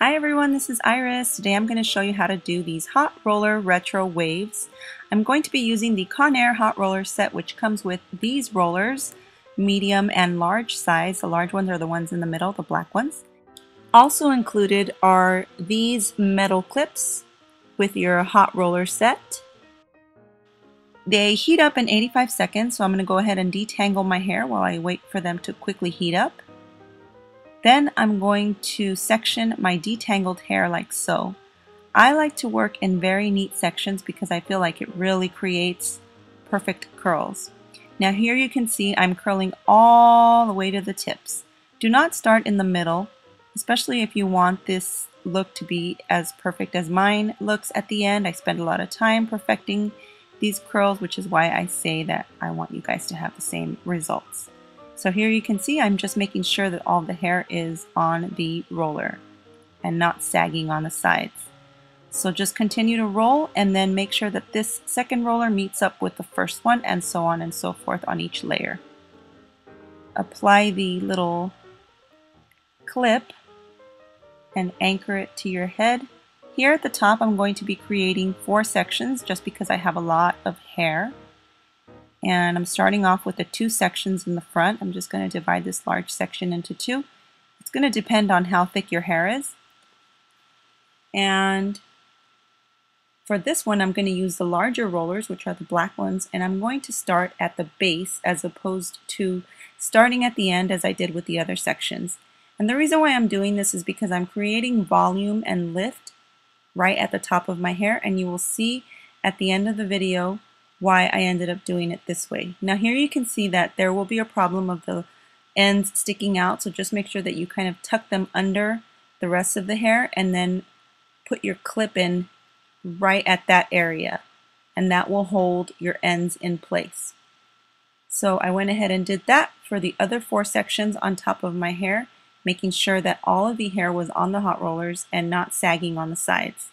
Hi everyone, this is Iris. Today I'm going to show you how to do these hot roller retro waves. I'm going to be using the Conair hot roller set which comes with these rollers, medium and large size. The large ones are the ones in the middle, the black ones. Also included are these metal clips with your hot roller set. They heat up in 85 seconds, so I'm going to go ahead and detangle my hair while I wait for them to quickly heat up. Then I'm going to section my detangled hair like so. I like to work in very neat sections because I feel like it really creates perfect curls. Now here you can see I'm curling all the way to the tips. Do not start in the middle, especially if you want this look to be as perfect as mine looks at the end. I spend a lot of time perfecting these curls, which is why I say that I want you guys to have the same results. So here you can see I'm just making sure that all the hair is on the roller and not sagging on the sides. So just continue to roll and then make sure that this second roller meets up with the first one and so on and so forth on each layer. Apply the little clip and anchor it to your head. Here at the top I'm going to be creating four sections just because I have a lot of hair and I'm starting off with the two sections in the front. I'm just going to divide this large section into two. It's going to depend on how thick your hair is. And for this one, I'm going to use the larger rollers, which are the black ones, and I'm going to start at the base as opposed to starting at the end as I did with the other sections. And the reason why I'm doing this is because I'm creating volume and lift right at the top of my hair, and you will see at the end of the video why I ended up doing it this way. Now here you can see that there will be a problem of the ends sticking out, so just make sure that you kind of tuck them under the rest of the hair and then put your clip in right at that area and that will hold your ends in place. So I went ahead and did that for the other four sections on top of my hair, making sure that all of the hair was on the hot rollers and not sagging on the sides.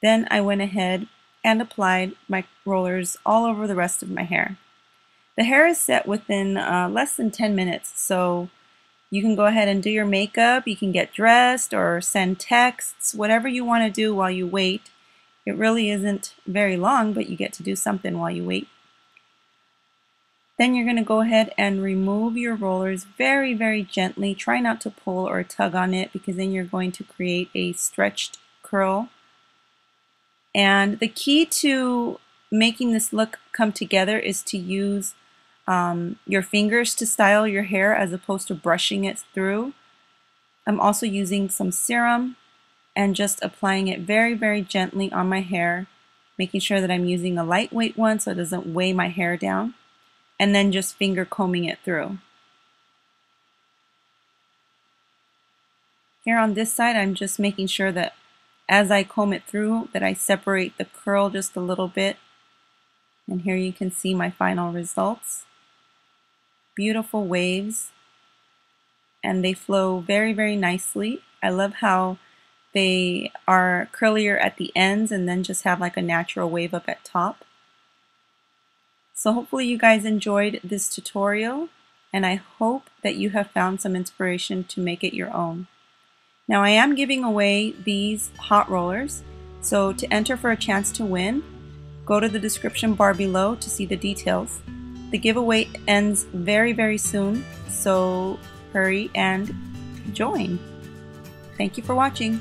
Then I went ahead and applied my rollers all over the rest of my hair. The hair is set within uh, less than 10 minutes, so you can go ahead and do your makeup, you can get dressed or send texts, whatever you want to do while you wait. It really isn't very long, but you get to do something while you wait. Then you're going to go ahead and remove your rollers very, very gently. Try not to pull or tug on it because then you're going to create a stretched curl. And the key to making this look come together is to use um, your fingers to style your hair as opposed to brushing it through. I'm also using some serum and just applying it very, very gently on my hair, making sure that I'm using a lightweight one so it doesn't weigh my hair down, and then just finger combing it through. Here on this side, I'm just making sure that as I comb it through that I separate the curl just a little bit. And here you can see my final results. Beautiful waves. And they flow very, very nicely. I love how they are curlier at the ends and then just have like a natural wave up at top. So hopefully you guys enjoyed this tutorial and I hope that you have found some inspiration to make it your own. Now I am giving away these hot rollers, so to enter for a chance to win, go to the description bar below to see the details. The giveaway ends very, very soon, so hurry and join. Thank you for watching.